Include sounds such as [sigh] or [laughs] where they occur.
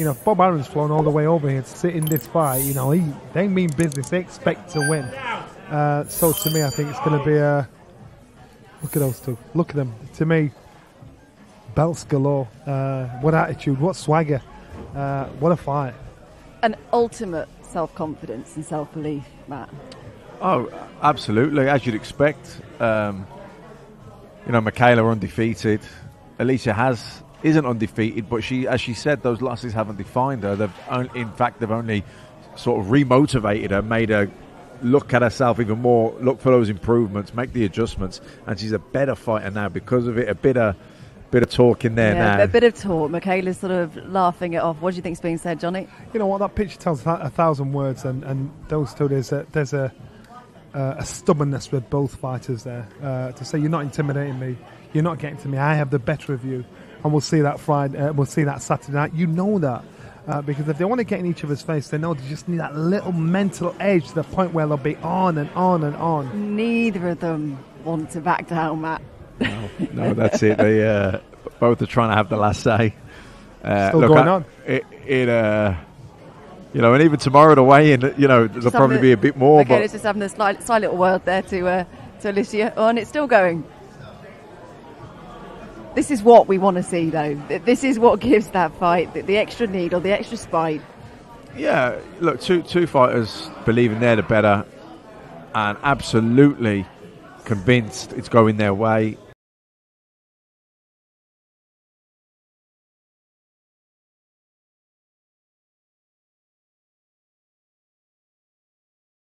you know, Bob Arum's flown all the way over here to sit in this fight. You know, he they mean business. They expect to win. Uh, so to me, I think it's going to be a look at those two. Look at them. To me, belts galore. Uh, what attitude? What swagger? Uh, what a fight! An ultimate self confidence and self belief, Matt. Oh, absolutely, as you'd expect. Um, you know, Mikaela undefeated. Alycia has isn't undefeated, but she, as she said, those losses haven't defined her. They've, only, in fact, they've only sort of remotivated her, made her look at herself even more, look for those improvements, make the adjustments, and she's a better fighter now because of it. A bit of bit of talk in there yeah, now. A bit of talk. Mikaela's sort of laughing it off. What do you think's being said, Johnny? You know what? That picture tells a thousand words, and, and those two there's a there's a uh, a stubbornness with both fighters there uh, to say you're not intimidating me, you're not getting to me. I have the better of you, and we'll see that Friday. Uh, we'll see that Saturday night. You know that. Uh, because if they want to get in each other's face, they know they just need that little mental edge to the point where they'll be on and on and on. Neither of them want to back down, Matt. No, no that's it. They uh, both are trying to have the last say. Uh, Still look, going I, on. It, it uh, you know, and even tomorrow the weigh-in, you know, there'll probably be a bit more. Okay, but it's just having a slight, slight little word there to uh, to Alycia. Oh, and it's still going. This is what we want to see, though. This is what [laughs] gives that fight the, the extra needle, the extra spite. Yeah, look, two two fighters believing they're the better, and absolutely convinced it's going their way.